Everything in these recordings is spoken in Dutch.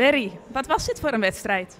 Berry, wat was dit voor een wedstrijd?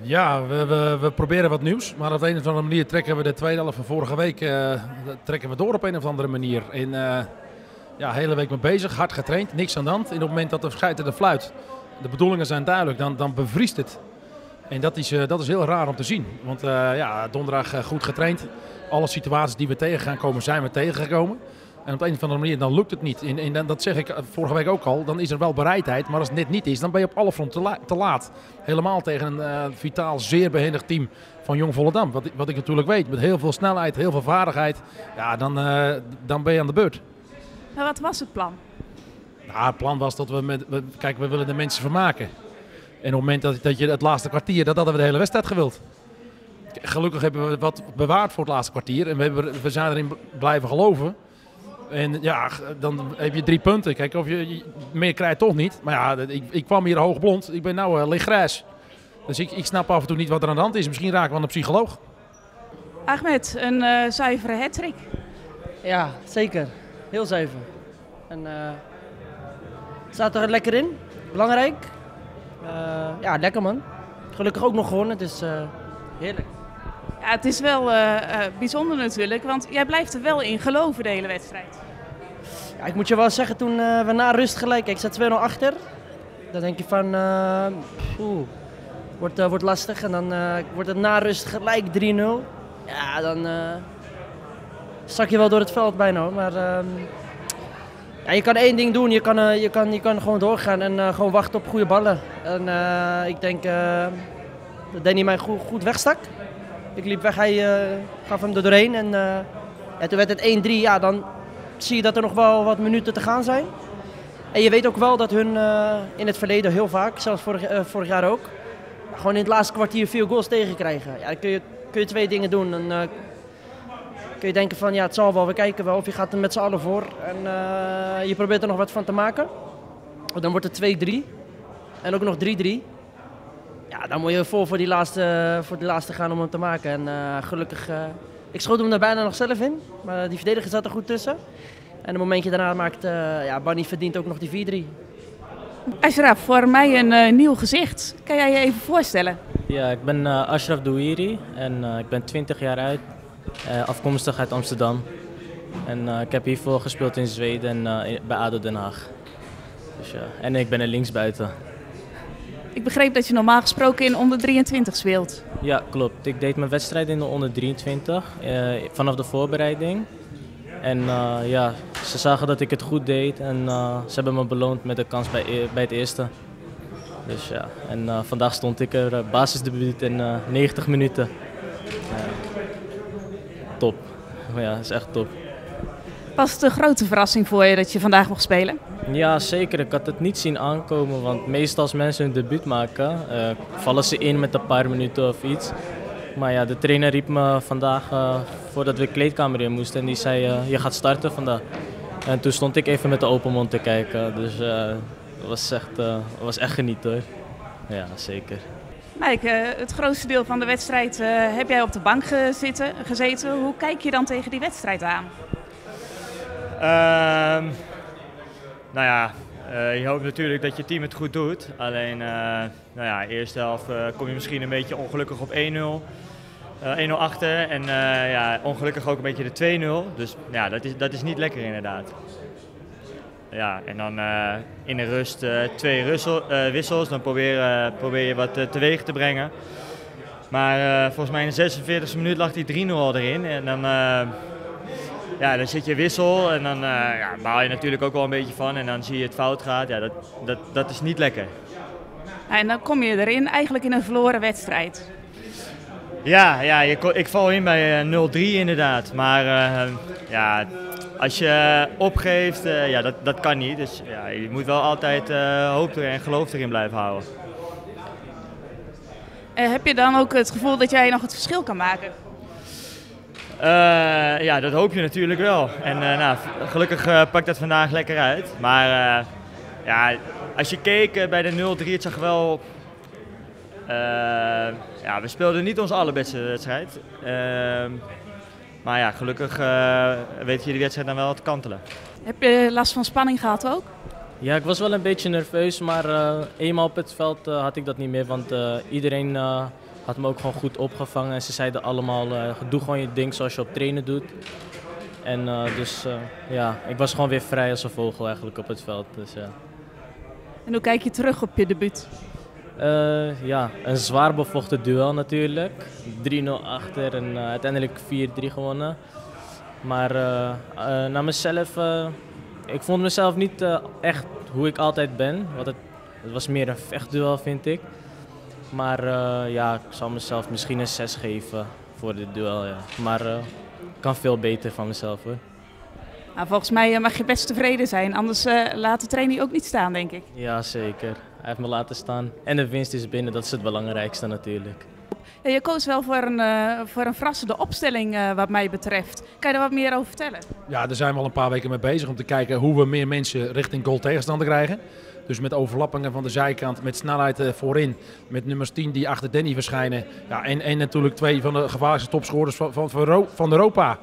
Ja, we, we, proberen wat nieuws. Maar op een of andere manier trekken we de tweede helft van vorige week uh, trekken we door op een of andere manier. En uh, ja, hele week mee bezig, hard getraind, niks aan de hand. En op het moment dat de scheiter de fluit, de bedoelingen zijn duidelijk, dan, dan bevriest het. En dat is, uh, dat is heel raar om te zien. Want ja, donderdag goed getraind. Alle situaties die we tegen gaan komen, zijn we tegengekomen. En op een of andere manier dan lukt het niet. En, en dat zeg ik vorige week ook al. Dan is er wel bereidheid. Maar als het net niet is, dan ben je op alle fronten te, la te laat. Helemaal tegen een uh, vitaal, zeer behendig team van Jong Volendam. Wat, wat ik natuurlijk weet. Met heel veel snelheid, heel veel vaardigheid. Ja, dan, uh, dan ben je aan de beurt. Maar wat was het plan? Nou, het plan was dat we met... We, kijk, we willen de mensen vermaken. En op het moment dat, dat je het laatste kwartier... Dat hadden we de hele wedstrijd gewild. Gelukkig hebben we wat bewaard voor het laatste kwartier. En we, hebben, we zijn erin blijven geloven. En ja, dan heb je drie punten. Kijk, of je, meer krijgt toch niet. Maar ja, ik, ik kwam hier hoog blond. Ik ben nou uh, lichtgrijs. Dus ik, ik snap af en toe niet wat er aan de hand is. Misschien raken we aan een psycholoog. Ahmed, een uh, zuivere hattrick. Ja, zeker. Heel zuiver. En uh, staat er lekker in. Belangrijk. Uh, ja, lekker man. Gelukkig ook nog gewonnen. Het is heerlijk. Ja, het is wel uh, uh, bijzonder natuurlijk, want jij blijft er wel in geloven de hele wedstrijd. Ja, ik moet je wel zeggen, toen uh, we na rust gelijk, ik zat 2-0 achter. Dan denk je van, oeh, wordt, wordt lastig. En dan wordt het na rust gelijk 3-0. Ja, dan zak je wel door het veld bijna. Maar ehm, ja, je kan één ding doen, je kan, je kan, je kan gewoon doorgaan en gewoon wachten op goede ballen. En ik denk dat Danny mij goed wegstak. Ik liep weg, hij uh, gaf hem er doorheen. En ja, toen werd het 1-3. Ja, dan zie je dat er nog wel wat minuten te gaan zijn. En je weet ook wel dat hun uh, in het verleden heel vaak, zelfs vorig, vorig jaar ook, gewoon in het laatste kwartier veel goals tegenkrijgen. Ja, dan kun je, kun je twee dingen doen. Dan kun je denken van ja, het zal wel, we kijken wel. Of je gaat er met z'n allen voor en je probeert er nog wat van te maken. Dan wordt het 2-3 en ook nog 3-3. Ja, dan moet je vol voor die laatste, voor die laatste gaan om hem te maken. En uh, gelukkig, uh, ik schoot hem er bijna nog zelf in. Maar die verdediger zat er goed tussen. En een momentje daarna maakt uh, ja, Barney verdient ook nog die 4-3. Ashraf, voor mij een nieuw gezicht. Kan jij je even voorstellen? Ja, ik ben Ashraf Douiri en ik ben 20 jaar uit. afkomstig uit Amsterdam. En ik heb hiervoor gespeeld in Zweden en bij ADO Den Haag. Dus, en ik ben een linksbuiten. Ik begreep dat je normaal gesproken in onder 23 speelt. Ja, klopt. Ik deed mijn wedstrijd in de onder 23 uh, vanaf de voorbereiding. En uh, ja, ze zagen dat ik het goed deed en uh, ze hebben me beloond met de kans bij, e-, bij het eerste. Dus ja, en vandaag stond ik er basisdebuut in 90 minuten. top. Ja, dat is echt top. Was het een grote verrassing voor je dat je vandaag mocht spelen? Ja, zeker. Ik had het niet zien aankomen, want meestal als mensen hun debuut maken, uh, vallen ze in met een paar minuten of iets. Maar ja, de trainer riep me vandaag uh, voordat we de kleedkamer in moesten en die zei uh, je gaat starten vandaag. En toen stond ik even met de open mond te kijken, dus dat was echt, was echt genieten hoor. Ja, zeker. Mike, het grootste deel van de wedstrijd heb jij op de bank gezeten. Hoe kijk je dan tegen die wedstrijd aan? Ehm, nou ja, uh, je hoopt natuurlijk dat je team het goed doet. Alleen, uh, nou ja, eerste helft uh, kom je misschien een beetje ongelukkig op 1-0. 1-0 achter en ja, ongelukkig ook een beetje de 2-0. Dus ja, dat is, dat is niet lekker inderdaad. Ja, en dan in de rust twee russel, wissels. Dan probeer, probeer je wat teweeg te brengen. Maar volgens mij in de 46e minuut lag die 3-0 al erin. En dan ja, dan zit je wissel en dan uh, ja, baal je natuurlijk ook wel een beetje van. En dan zie je het fout gaat. Ja, dat, dat, dat is niet lekker. En dan kom je erin eigenlijk in een verloren wedstrijd. Ja, ja je, ik val in bij uh, eh, 0-3 inderdaad. Maar uh, ja, als je opgeeft, ja, dat, dat kan niet. Dus ja, je moet wel altijd hoop erin en geloof erin blijven houden. heb je dan ook het gevoel dat jij nog het verschil kan maken? Uh, ja, dat hoop je natuurlijk wel. En uh, nou, gelukkig uh, pakt dat vandaag lekker uit. Maar ja, als je keek bij de 0-3, het zag wel... ja, we speelden niet onze allerbeste wedstrijd. Ehm, maar ja, gelukkig weet je die wedstrijd dan wel te kantelen. Heb je last van spanning gehad ook? Ja, ik was wel een beetje nerveus, maar uh, eenmaal op het veld uh, had ik dat niet meer. Want uh, iedereen had me ook gewoon goed opgevangen. En ze zeiden allemaal, doe gewoon je ding zoals je op trainen doet. En dus ja, ik was gewoon weer vrij als een vogel eigenlijk op het veld. Dus, ja. En hoe kijk je terug op je debuut? ja, een zwaar bevochten duel natuurlijk. 3-0 achter en uiteindelijk 4-3 gewonnen. Maar naar mezelf ik vond mezelf niet echt hoe ik altijd ben. Want het, het, was meer een vechtduel, vind ik. Maar uh, ja, ik zal mezelf misschien een 6 geven voor dit duel. Ja. Maar uh, ik kan veel beter van mezelf hoor. Nou, volgens mij mag je best tevreden zijn. Anders laat de trainer ook niet staan, denk ik. Ja, zeker. Hij heeft me laten staan. En de winst is binnen, dat is het belangrijkste natuurlijk. Ja, je koos wel voor een, uh, voor een verrassende opstelling uh, wat mij betreft. Kan je daar wat meer over vertellen? Ja, daar zijn we al een paar weken mee bezig om te kijken hoe we meer mensen richting goal tegenstander krijgen. Dus met overlappingen van de zijkant, met snelheid uh, voorin, met nummers 10 die achter Danny verschijnen. Ja, en, en natuurlijk twee van de gevaarlijkste topscorers van, van, van Europa.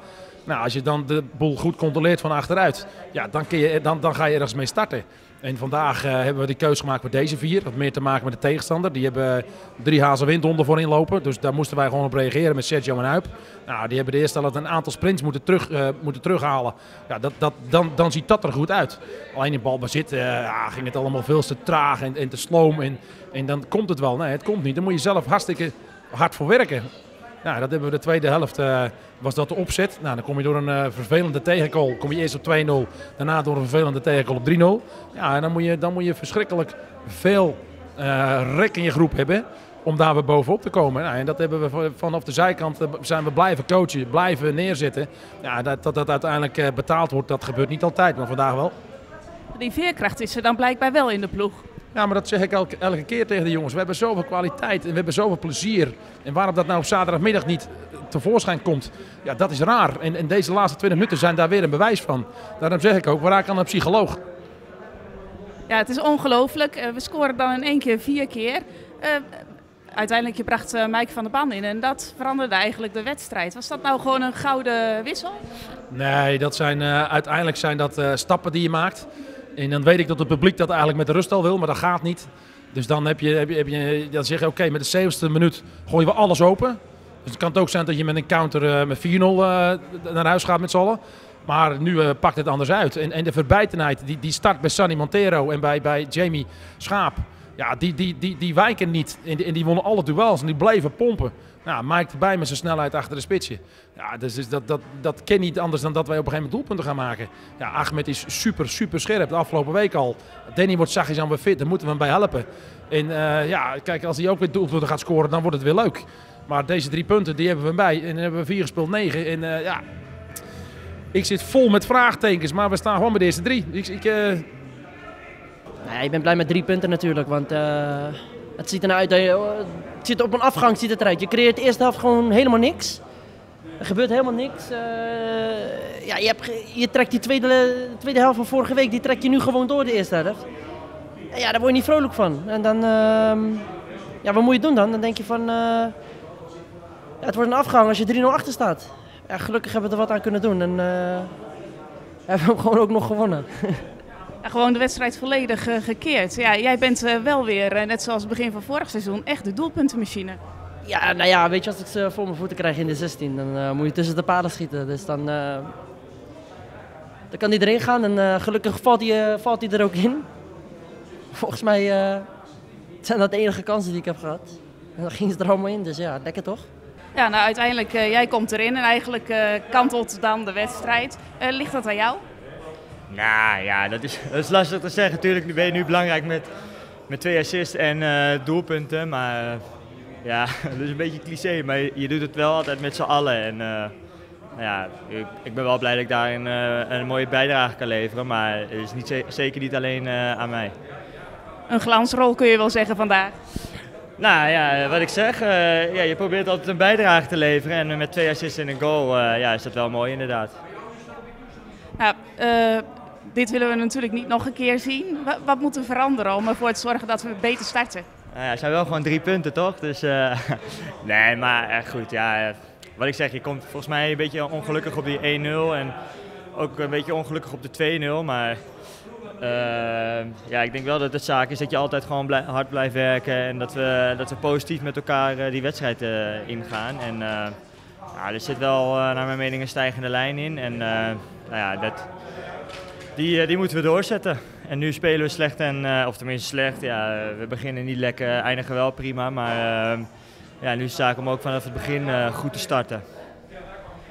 Nou, als je dan de boel goed controleert van achteruit, ja, dan, kun je, dan, dan ga je ergens mee starten. En vandaag uh, hebben we die keuze gemaakt voor deze vier. Wat meer te maken met de tegenstander. Die hebben drie hazen windhonden voorin lopen. Dus daar moesten wij gewoon op reageren met Sergio en Huip. Nou, die hebben de eerste helft een aantal sprints moeten, terug, uh, moeten terughalen. Ja, dat, dat, dan, dan ziet dat er goed uit. Alleen in balbezit uh, ja, ging het allemaal veel te traag en, en te sloom. En, en dan komt het wel. Nee, het komt niet. Dan moet je zelf hartstikke hard voor werken. Nou, dat hebben we de tweede helft, uh, was dat de opzet. Nou, dan kom je door een uh, vervelende tegengoal, kom je eerst op 2-0, daarna door een vervelende tegengoal op 3-0. Ja, en dan moet, je, dan moet je verschrikkelijk veel uh, rek in je groep hebben om daar weer bovenop te komen. Nou, en dat hebben we vanaf de zijkant zijn we blijven coachen, blijven neerzetten. Ja, dat, dat dat uiteindelijk betaald wordt, dat gebeurt niet altijd, maar vandaag wel. Die veerkracht is er dan blijkbaar wel in de ploeg. Ja, maar dat zeg ik elke, elke keer tegen de jongens. We hebben zoveel kwaliteit en we hebben zoveel plezier. En waarom dat nou op zaterdagmiddag niet tevoorschijn komt, ja, dat is raar. En, en deze laatste 20 minuten zijn daar weer een bewijs van. Daarom zeg ik ook, waar raak aan een psycholoog? Ja, het is ongelooflijk. Eh, we scoren dan in één keer vier keer. Uh, uiteindelijk je bracht uh, Mike van der Pan in en dat veranderde eigenlijk de wedstrijd. Was dat nou gewoon een gouden wissel? Nee, dat zijn, uiteindelijk zijn dat stappen die je maakt. En dan weet ik dat het publiek dat eigenlijk met de rust al wil, maar dat gaat niet. Dus dan heb je, heb je, dan zeg je, oké, met de 70ste minuut gooien we alles open. Dus het kan ook zijn dat je met een counter uh, met 4-0 uh, naar huis gaat met z'n. Maar nu uh, pakt het anders uit. En, en de verbijtenheid die, die start bij Sunny Montero en bij, bij Jamie Schaap. Ja, die, die, die, die wijken niet. En die, en die wonnen alle duels en die bleven pompen. Nou, Mike erbij met zijn snelheid achter de spitsje. Ja, dus dat, dat, dat ken niet anders dan dat wij op een gegeven moment doelpunten gaan maken. Ja, Ahmed is super, super scherp. De afgelopen week al. Danny wordt zachtjes aan weer fit. Daar moeten we hem bij helpen. En uh, ja, kijk, als hij ook weer doelpunten gaat scoren, dan wordt het weer leuk. Maar deze drie punten, die hebben we bij. En dan hebben we vier gespeeld, negen. En uh, ja, ik zit vol met vraagtekens. Maar we staan gewoon bij de eerste drie. Ik, ik, uh... nee, ik ben blij met drie punten natuurlijk. Want het ziet ernaar uit dat je zit op een afgang ziet het eruit. Je creëert de eerste helft gewoon helemaal niks. Er gebeurt helemaal niks. Uh, ja, je, hebt, je trekt die tweede, tweede helft van vorige week, die trek je nu gewoon door de eerste helft. Ja, daar word je niet vrolijk van. En dan, uh, ja, wat moet je doen dan? Dan denk je van, uh, ja, het wordt een afgang als je 3-0 achter staat. Ja, gelukkig hebben we er wat aan kunnen doen en hebben we hem gewoon ook nog gewonnen. gewoon de wedstrijd volledig uh, gekeerd. Ja, jij bent uh, wel weer, uh, net zoals het begin van vorig seizoen, echt de doelpuntenmachine. Ja, nou ja, weet je, als ik ze voor mijn voeten krijg in de 16, dan moet je tussen de palen schieten. Dus dan, dan kan die erin gaan en gelukkig valt hij, valt hij er ook in. Volgens mij zijn dat de enige kansen die ik heb gehad. En dan ging ze er allemaal in, dus ja, lekker toch? Ja, nou uiteindelijk, jij komt erin en eigenlijk kantelt dan de wedstrijd. ligt dat aan jou? Nou ja, dat is, dat is lastig te zeggen. Natuurlijk ben je nu belangrijk met, met twee assists en uh, doelpunten. Maar uh, ja, dat is een beetje cliché. Maar je, doet het wel altijd met z'n allen. En uh, ja, ik, ik, ben wel blij dat ik daarin een mooie bijdrage kan leveren. Maar het is niet, zeker niet alleen aan mij. Een glansrol kun je wel zeggen vandaag. Nou ja, wat ik zeg, ja, je probeert altijd een bijdrage te leveren. En met twee assists en een goal ja, is dat wel mooi inderdaad. Nou, dit willen we natuurlijk niet nog een keer zien. Wat, wat moet er veranderen om ervoor te zorgen dat we beter starten? Nou ja, zijn wel gewoon drie punten, toch? Dus uh, nee, maar uh, goed, ja. Wat ik zeg, je komt volgens mij een beetje ongelukkig op die 1-0 en ook een beetje ongelukkig op de 2-0. Maar ja, ik denk wel dat het zaak is dat je altijd gewoon hard blijft werken en dat we, dat we positief met elkaar die wedstrijd ingaan. En ja, er zit wel naar mijn mening een stijgende lijn in en nou ja, dat, die, die moeten we doorzetten. En nu spelen we slecht, en, of tenminste slecht. Ja, we beginnen niet lekker, eindigen wel prima, maar ja, nu is het zaak om ook vanaf het begin goed te starten.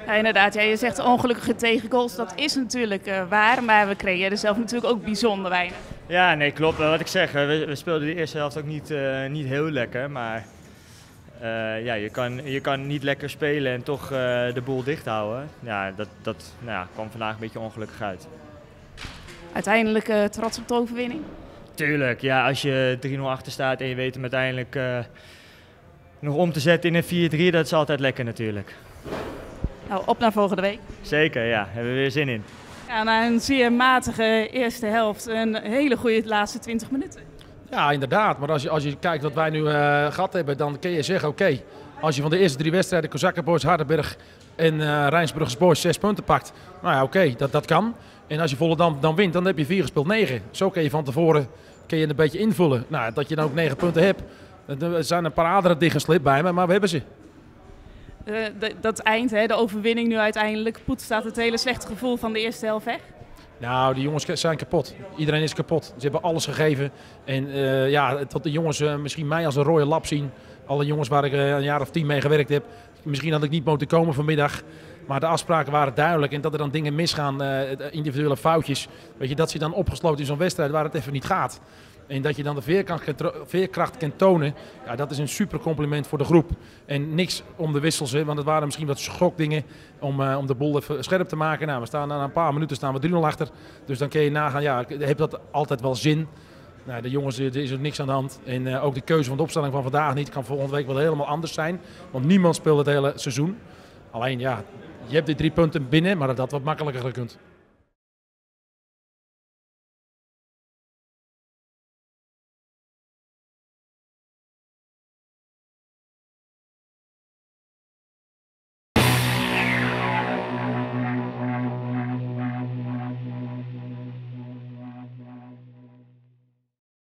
Ja, inderdaad, ja, je zegt ongelukkige tegengoals. Dat is natuurlijk uh, waar, maar we creëren zelf natuurlijk ook bijzonder weinig. Ja, nee, klopt. Wat ik zeg, we, we speelden de eerste helft ook niet, uh, niet heel lekker. Maar uh, ja, je, kan, je kan niet lekker spelen en toch de boel dicht houden. Ja, dat, dat nou ja, kwam vandaag een beetje ongelukkig uit. Uiteindelijk trots op de overwinning? Tuurlijk, ja, als je 3-0 achter staat en je weet hem uiteindelijk nog om te zetten in een 4-3, dat is altijd lekker natuurlijk. Nou, op naar volgende week. Zeker, ja. Hebben we weer zin in. Ja, na een zeer matige eerste helft, een hele goede laatste 20 minuten. Ja, inderdaad. Maar als je, als je kijkt wat wij nu uh, gehad hebben, dan kun je zeggen, oké, als je van de eerste drie wedstrijden Kozakkenboys, Hardenberg en uh, Rijnsburgers Boys zes punten pakt, nou ja, oké, dat, dat kan. En als je Volendam dan wint, dan heb je vier gespeeld negen. Zo kun je van tevoren kun je een beetje invullen. Nou, dat je dan ook negen punten hebt. Er zijn een paar aderen dichtgeslipt bij me, maar we hebben ze. Uh, dat eind, hè, de overwinning nu uiteindelijk, poet staat het hele slechte gevoel van de eerste helft weg? Nou, die jongens zijn kapot. Iedereen is kapot. Ze hebben alles gegeven. En uh, ja, tot de jongens uh, misschien mij als een rode lap zien. Alle jongens waar ik een jaar of tien mee gewerkt heb. Misschien had ik niet moeten komen vanmiddag. Maar de afspraken waren duidelijk. En dat er dan dingen misgaan, individuele foutjes. Weet je, dat ze dan opgesloten in zo'n wedstrijd waar het even niet gaat. En dat je dan de veerkracht, kunt tonen, ja, dat is een super compliment voor de groep. En niks om de wissels, want het waren misschien wat schokdingen om, uh, om de boel scherp te maken. Nou, we staan na een paar minuten staan we 3-0 achter. Dus dan kun je nagaan, ja, heeft dat altijd wel zin? Nou, de jongens, er is er niks aan de hand. En uh, ook de keuze van de opstelling van vandaag niet kan volgende week wel helemaal anders zijn. Want niemand speelt het hele seizoen. Alleen ja, je hebt die drie punten binnen, maar dat had wat makkelijker gekund.